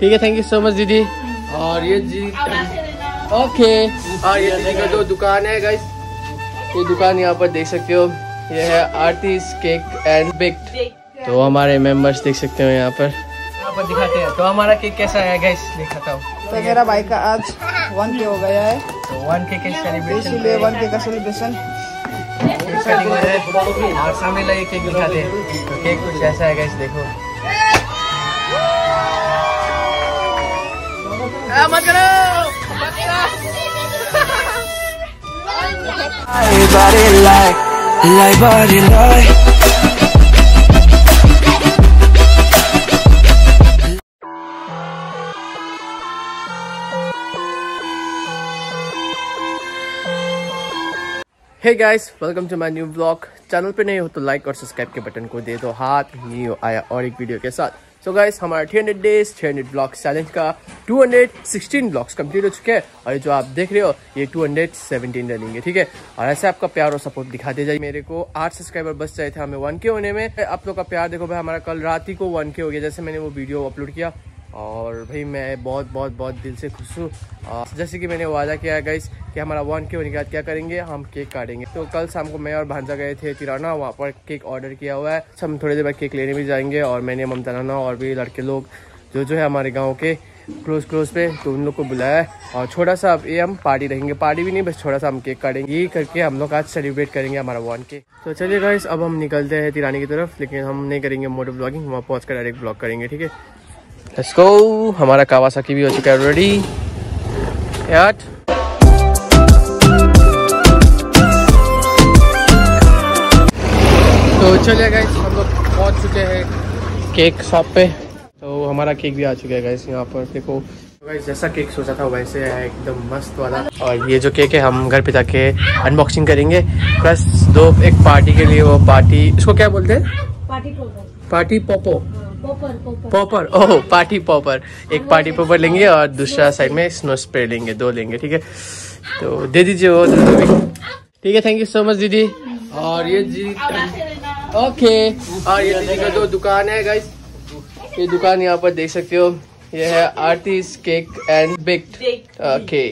ठीक है thank you so much दीदी और ये जी ओके और ये दीदी का जो दुकान है गाइस ये दुकान यहाँ पर देख सकते हो। ये है आर्टिस केक एंड बेक्ड। तो हमारे मेंबर्स देख सकते हो यहाँ पर। यहाँ पर दिखाते हैं। तो हमारा केक कैसा है गाइस दिखाता हूँ। तो मेरा भाई का आज वन के हो गया है। तो वन के केक सेलिब्रेशन इसीलिए वन के का सेलिब्रेशन और सामने लगे केक दिखाते हैं। तो केक कुछ ऐसा है गाइस देखो। Hey guys welcome to my new vlog channel पे नहीं हो तो लाइक और सब्सक्राइब के बटन को दे दो। हाथ न्यू आया और एक वीडियो के साथ। सो so गाइस हमारा 300 days three hundred vlogs challenge का 216 ब्लॉक्स कंप्लीट हो चुके हैं। और ये जो आप देख रहे हो, ये 217 रनिंग है, ठीक है? और ऐसे आपका प्यार और सपोर्ट दिखा दिखाते जाए मेरे को। आठ सब्सक्राइबर बस चाहिए थे हमें वन के होने में। आप लोग का प्यार, देखो भाई, हमारा कल रात ही को वन के हो गया, जैसे मैंने वो वीडियो अपलोड किया। और भाई मैं बहुत बहुत बहुत दिल से खुश हूँ। जैसे कि मैंने वादा किया है गाइस कि हमारा वन के होने के बाद क्या करेंगे? हम केक काटेंगे। तो कल शाम को मैं और भांजा गए थे तिराना, वहाँ पर केक ऑर्डर किया हुआ है। हम थोड़ी देर बाद केक लेने भी जाएँगे और मैंने, ममता नाना और भी लड़के लोग, जो जो है हमारे गाँव के क्लोज क्लोज पे तो उन लोग को बुलाया है। और छोटा सा ये हम पार्टी रहेंगे। पार्टी भी नहीं, बस छोटा सा हम केक काटेंगे। ये करके हम लोग आज सेलिब्रेट करेंगे हमारा वन के तो चलिए गाइस अब हम निकलते हैं तिरानी की तरफ़, लेकिन हम नहीं करेंगे मोटर ब्लॉगिंग वहाँ पहुँच कर डायरेक्ट ब्लॉग करेंगे, ठीक है? लेट्स गो हमारा कावासाकी भी हो चुका है रेडी यार. तो चलिए गाइस हम लोग पहुँच चुके हैं केक शॉप पे. तो हमारा केक भी आ चुका है गाइस यहाँ पर. देखो. गाइस जैसा केक सोचा था वैसे है एकदम मस्त वाला. और ये जो केक है हम घर पे जाके अनबॉक्सिंग करेंगे. प्लस दो एक पार्टी के लिए वो पार्टी इसको क्या बोलते हैं? पार्टी पोपर पार्टी पोपो पोपर ओह पार्टी पॉपर एक पार्टी पॉपर लेंगे और दूसरा साइड में स्नो स्प्रे लेंगे दो लेंगे ठीक है? तो दे दीजिए वो ठीक है थैंक यू सो मच दीदी। और ये जी ओके और ये दीदी का जो दुकान है गाइस ये दुकान यहाँ पर देख सकते हो। ये है आर्टिस केक एंड बेक्ड ओके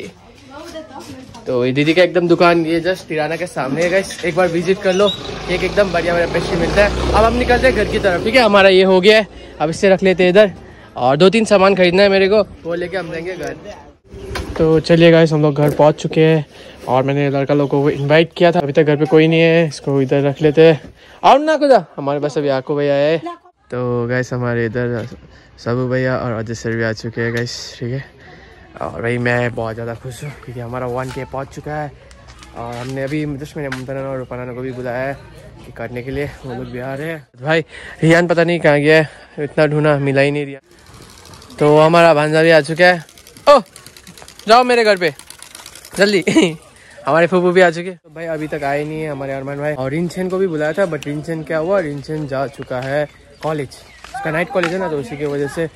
तो ये दीदी का एकदम दुकान, ये जस्ट तिराना के सामने है एक बार विज़िट कर लो। केक एकदम बढ़िया बढ़िया पेस्ट्री मिलता है। अब हम निकलते हैं घर की तरफ़, ठीक है? हमारा ये हो गया है। अब इससे रख लेते हैं इधर। और दो तीन सामान खरीदना है मेरे को। वो लेके हम जाएँगे घर। तो चलिए गाइस हम लोग घर पहुँच चुके हैं। और मैंने लड़का लोगों को इनवाइट किया था। अभी तक घर पे कोई नहीं है। इसको इधर रख लेते हैं। और ना खुदा हमारे पास अभी आको भैया है। तो गाइस हमारे इधर सबू भैया और अजय सर भी आ चुके हैं गाइस ठीक है? और भाई मैं बहुत ज़्यादा खुश हूँ क्योंकि हमारा वन के पहुँच चुका है। और हमने अभी जस्ट मैंने मुमताना और रूपाना को भी बुलाया है कि काटने के लिए वो लोग रहे हैं। भाई, रियान पता नहीं कहाँ गया है, इतना ढूंढा मिला ही नहीं रिया तो हमारा भांजा भी आ चुका है। ओ, जाओ मेरे घर पे, जल्दी। हमारे फूफू भी आ चुके तो भाई, अभी तक आए नहीं है हमारे अरमान भाई। और रिंचन को भी बुलाया था बट रिंचन क्या हुआ? रिंचन जा चुका है कॉलेज उसका नाइट कॉलेज है ना तो उसी की वजह से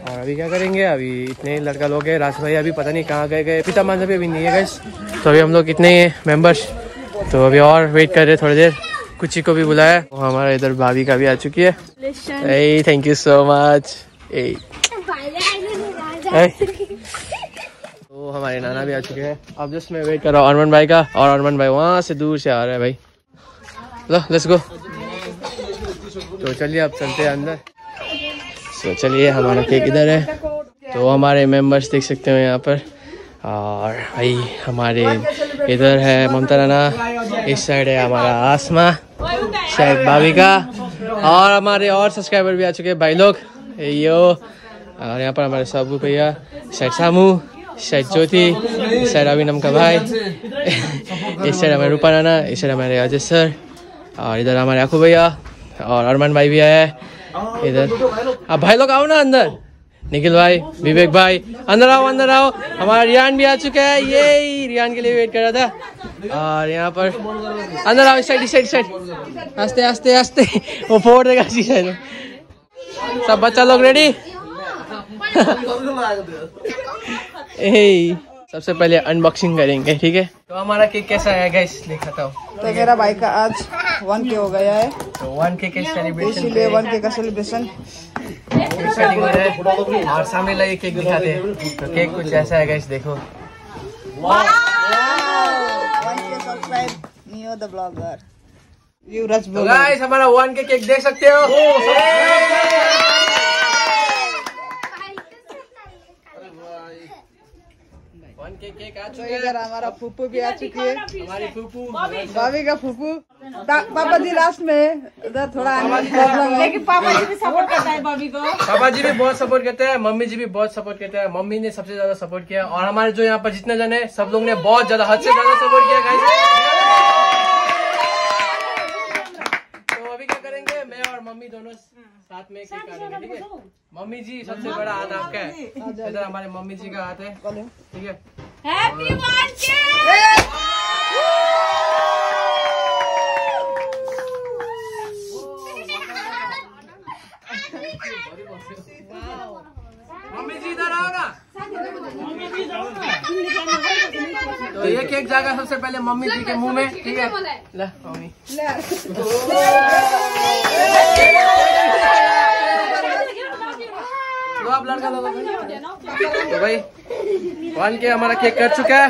और अभी क्या करेंगे? अभी इतने लड़का लोग हैं राज भाई अभी पता नहीं कहाँ गए गए। पिता भी अभी नहीं है गैस तो अभी हम लोग इतने ही मेंबर्स तो अभी और वेट कर रहे हैं थोड़ी देर। कुची को भी बुलाया। वो हमारा इधर भाभी का भी आ चुकी है। Uh thank you so much ए तो हमारे नाना भी आ चुके हैं। अब जस्ट मैं वेट कर रहा हूँ अरमन भाई का। और अरमान भाई वहाँ से दूर से आ रहा है भाई। लो लेट्स गो तो चलिए अब चलते हैं अंदर। तो चलिए, हमारा केक इधर है। तो हमारे मेंबर्स देख सकते हो यहाँ पर। और भाई, हमारे इधर है ममता राना इस साइड है हमारा आसमा, शायद भाविका। और हमारे और सब्सक्राइबर भी आ चुके हैं, भाई लोग। यो, और यहाँ पर हमारे साबू भैया, शायद सामू, शायद ज्योति इस साइड अभिनम का भाई। इस साइड हमारे रूपा नाना इस साइड हमारे अजय सर। और इधर हमारे आखू भैया, और अरमान भाई भी आया है। इधर। अब भाई लोग आओ ना अंदर। निखिल भाई, विवेक भाई, अंदर आओ अंदर आओ। हमारा रियान भी आ चुका है। ये रियान के लिए वेट कर रहा था। और यहाँ पर अंदर आओ, इस साइड इस साइड इस साइड आस्ते आस्ते आस्ते। वो फोड़ देगा शीशे साइड सब बच्चा लोग रेडी सबसे पहले अनबॉक्सिंग करेंगे ठीक है? तो हमारा केक कैसा है गैस दिखाता हूँ तो मेरा भाई का आज वन के हो गया है। तो वन के केक सेलिब्रेशन इसीलिए वन के का सेलिब्रेशन कटिंग रहा और सामने लगे केक दिखाते हैं तो केक कुछ ऐसा है गैस देखो। सब्सक्राइब ब्लॉगर तो गाइस हमारा वन के केक देख सकते हो वन के केक आ इधर हमारा फूफू भी आ चुकी है। हमारी फूफू भाभी का फूफू। पापा जी लास्ट में उधर थोड़ा प्रॉब्लम है पापा जी भी बहुत सपोर्ट करते हैं मम्मी जी भी बहुत सपोर्ट करते हैं। मम्मी ने सबसे ज़्यादा सपोर्ट किया और हमारे जो यहाँ पर जितने जन है सब लोग ने बहुत ज़्यादा हद से ज़्यादा सपोर्ट किया तो अभी क्या करेंगे? मैं और मम्मी दोनों साथ में केक काटेंगे ठीक है? मम्मी जी सबसे बड़ा हाथ आपका है। इधर हमारे मम्मी जी का हाथ है ठीक है? हैप्पी बर्थडे मम्मी जी इधर आओ ना तो ये केक जाएगा सबसे पहले मम्मी जी के मुँह में ठीक है? ले। मम्मी तो तो भाई वन के हमारा केक कट चुका है।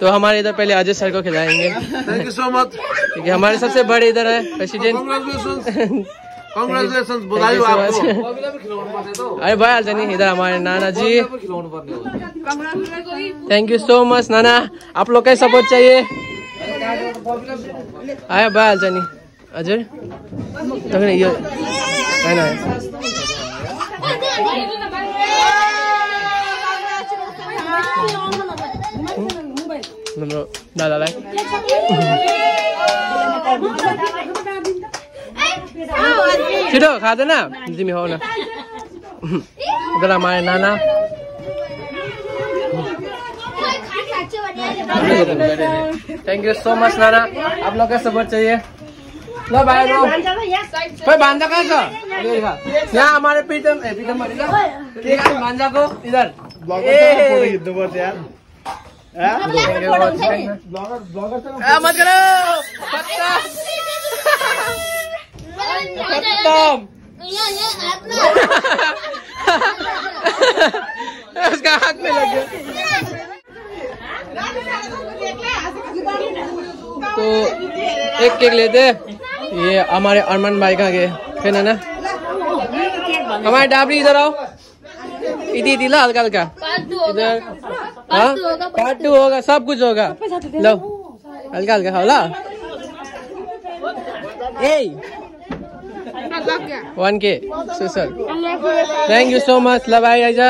तो हमारे इधर पहले अजय सर को खिलाएँगे। थैंक यू सो मच है हमारे सबसे बड़े इधर है प्रेसिडेंट अरे भाई हाल नहीं इधर हमारे नाना जी। थैंक यू सो मच नाना। आप लोग का सपोर्ट चाहिए। आया भाई हाल नहीं। अजय? तक ये है ना? हाम्रो दादालाई छिटो खाँदैन तिमी हो न नाना थैंक यू सो मच नाना आप लोग का सपोर्ट लो भाई लो कहाँ छ। यहाँ हमारे? ठीक है भांजा को इधर मत करो। खत्म खत्म उसका हाथ में लग गया। तो एक केक लेते ये हमारे अरमान भाई का गए फिर है ना? हमारे डाबरी इधर आओ। इधी इधी ला हल्का हल्का। इधर। हाँ? पार्ट टू होगा सब कुछ होगा। लो हल्का हल्का खाओ ला। ए one K sir thank you so much ला भाई आइजा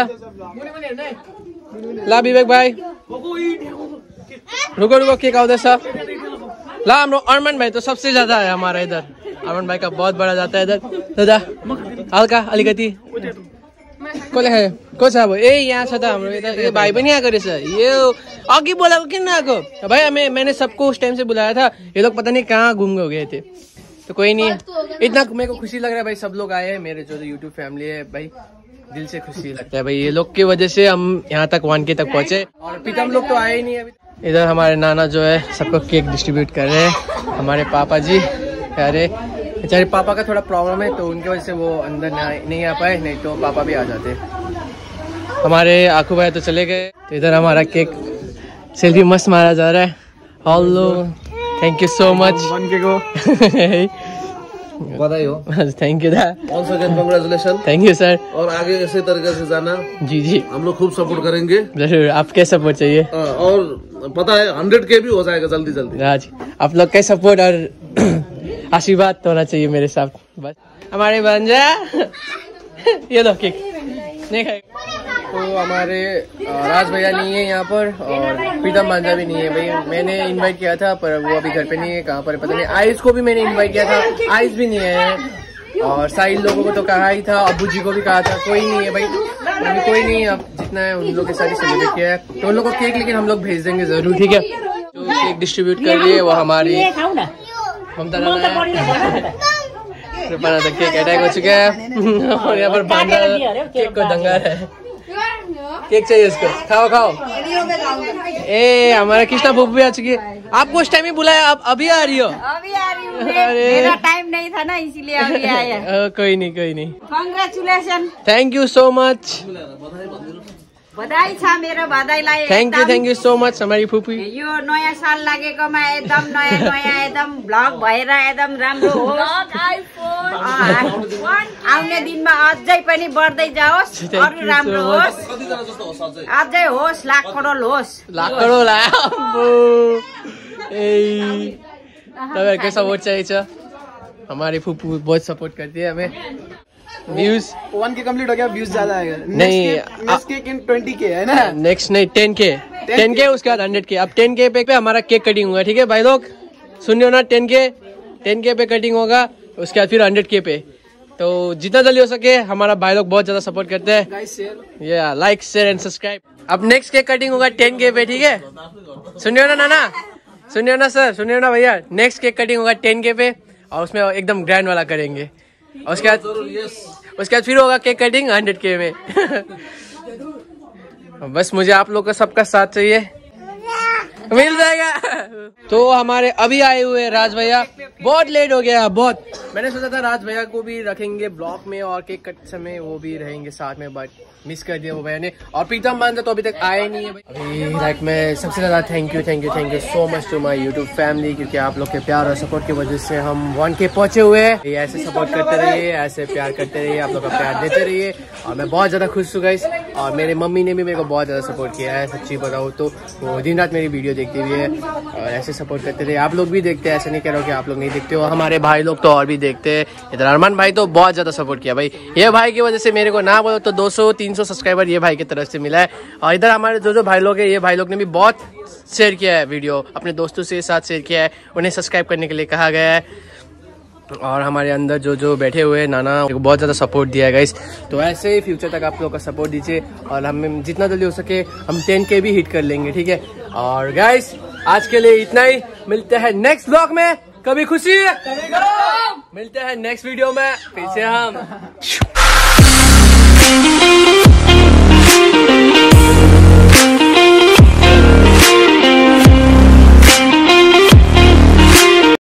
ला विवेक भाई रुको रुको के आउँदैछ ला हाम्रो अरमान भाइ त सबसे ज़्यादा है हमारा इधर। अरमान भाई का बहुत बड़ा जाता है इधर। दादा हल्का अलिकति कसले खायो को छ अब ए यहाँ छ त हाम्रो यता ए भाइ पनि आएको रहेछ यो अघि बोलाएको किन आएको मैं मैंने सबको उस टाइम से बुलाया था। ये लोग पता नहीं कहाँ घूम गए थे। तो कोई नहीं। इतना मेरे को खुशी लग रहा है भाई सब लोग आए हैं। मेरे जो यूट्यूब फैमिली है भाई दिल से खुशी लगता है भाई। ये लोग की वजह से हम यहाँ तक वन के तक पहुँचे। और प्रीतम लोग तो आए ही नहीं अभी इधर हमारे नाना जो है सबको केक डिस्ट्रीब्यूट कर रहे हैं। हमारे पापा जी अरे बेचारे पापा का थोड़ा प्रॉब्लम है तो उनकी वजह से वो अंदर ना- नहीं आ पाए नहीं तो पापा भी आ जाते। हमारे आखू भाई तो चले गए। तो इधर हमारा केक सेल्फी मस्त मारा जा रहा है। Hello thank you so much बधाई हो। Thank you thank you sir और आगे इसी तरीके से जाना। जी जी। हम लोग खूब सपोर्ट करेंगे। ज़रूर आपके सपोर्ट चाहिए? हाँ, और पता है हंड्रेड के भी हो जाएगा जल्दी जल्दी। आप लोग का सपोर्ट और आशीर्वाद तो होना चाहिए मेरे साथ। बस। हमारे बंजा ये लो केक नहीं तो हमारे राज भैया नहीं है यहाँ पर और प्रीतम बांजा भी नहीं है भाई मैंने इनवाइट किया था पर वो अभी घर पे नहीं है कहाँ पर पता नहीं। आयुष को भी मैंने इनवाइट किया था आयुष भी नहीं है। और साहिल लोगों को तो कहा ही था अबू जी को भी कहा था कोई नहीं है भाई। अभी कोई नहीं है अब जितना है उन लोग के साथ ही सेलिब्रेट किया है। तो उन लोग को केक लेकिन हम लोग भेज देंगे ज़रूर। ठीक है। जो केक डिस्ट्रीब्यूट कर रही है वो हमारी ममता राणा केक अटैक हो चुका है और यहाँ पर बांधा केक को दंगा है केक चाहिए उसको खाओ खाओ ए हमारा कृष्णा फूफू भी आ चुकी है आपको उस टाइम ही बुलाया आप अभी आ रही हो अभी आ रही हूँ अरे। मेरा टाइम नहीं था ना इसीलिए अभी आया कोई नहीं कोई नहीं congratulation thank you so much बधाई छ मेरो बधाईलाई thank you. Thank you so much हमारी फूफू यो नयाँ साल लागेकोमा एकदम नयाँ नयाँ एकदम भ्लग भएर एकदम राम्रो होस् अँ, आउने दिनमा अझै पनि बढ्दै जाओस् अरू राम्रो. होस्। कतिजना जस्तो होस् अझै? होस् लाख करोड होस्। लाखों अम्बो। ए तपाईँहरूको सपोर्ट चाहिए हमारे फूफू बहुत सपोर्ट करती है हमें। व्यूज़ वन के कंप्लीट हो गया व्यूज़ ज़्यादा आएगा। नहीं, केक इन ट्वेंटी के है ना? नेक्स्ट नहीं टेन के टेन के उसके बाद हंड्रेड के अब टेन के पे पे हमारा केक कटिंग होगा ठीक है? भाई लोग सुन रहे हो ना टेन के टेन के पे कटिंग होगा उसके बाद फिर हंड्रेड के पे। तो जितना जल्दी हो सके हमारा भाई लोग बहुत ज़्यादा सपोर्ट करते हैं। या लाइक शेयर एंड सब्सक्राइब अब नेक्स्ट केक कटिंग होगा टेन के पे ठीक है? सुनियो ना नाना? सुनियो ना सर सुनियो ना भैया? नेक्स्ट केक कटिंग होगा टेन के पे और उसमें एकदम ग्रैंड वाला करेंगे। उसके बाद उसके बाद फिर होगा केक कटिंग हंड्रेड के में। बस मुझे आप लोग का सबका साथ चाहिए। मिल जाएगा। तो हमारे अभी आए हुए राज भैया। बहुत लेट हो गया बहुत। मैंने सोचा था राज भैया को भी रखेंगे ब्लॉक में और केक कट समय वो भी रहेंगे साथ में बट मिस कर दिया वो भैया ने। और प्रीतम बांधा तो अभी तक आए नहीं है। अभी लाइक मैं सबसे ज़्यादा thank you thank you thank you so much to my YouTube family क्योंकि आप लोग के प्यार और सपोर्ट की वजह से हम वन के पहुँचे हुए हैं। ऐसे सपोर्ट करते रहिए ऐसे प्यार करते रहिए आप लोग का प्यार देते रहिए। और मैं बहुत ज़्यादा खुश हूँ गाइस और मेरे मम्मी ने भी मेरे को बहुत ज़्यादा सपोर्ट किया है, सच्ची बताओ तो। वो दिन रात मेरी वीडियो देखती हुई है और ऐसे सपोर्ट करते रहे आप लोग भी देखते हैं, ऐसे नहीं कह रहा हूँ कि आप लोग नहीं देखते हो। हमारे भाई लोग तो और भी देखते हैं। इधर अरमान भाई तो बहुत ज़्यादा सपोर्ट किया भाई। ये भाई की वजह से मेरे को ना बोलो तो 200 300 सब्सक्राइबर ये भाई की तरफ़ से मिला है। और इधर हमारे जो जो भाई लोग हैं, ये भाई लोग ने भी बहुत शेयर किया है वीडियो अपने दोस्तों से साथ शेयर किया है। उन्हें सब्सक्राइब करने के लिए कहा गया है। और हमारे अंदर जो जो बैठे हुए हैं, नाना को बहुत ज़्यादा सपोर्ट दिया है गाइस तो ऐसे ही फ्यूचर तक आप लोग का सपोर्ट दीजिए और हम जितना जल्दी हो सके हम टेन के भी हिट कर लेंगे, ठीक है? और गाइस आज के लिए इतना ही. मिलते हैं नेक्स्ट ब्लॉग में. कभी खुशी? मिलते हैं नेक्स्ट वीडियो में. फिर से हम.